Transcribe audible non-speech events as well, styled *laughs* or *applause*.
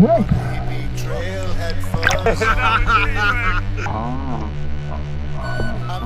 I met *laughs*